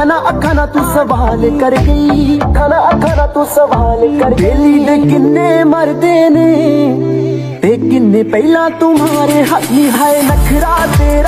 अखा अखाना तू सवाल कर गई। अखा अखाना तू सवाल कर बेली दे किन्ने मरदे ने ते किन्ने पहला तुम्हारे हाथी है, नखरा दे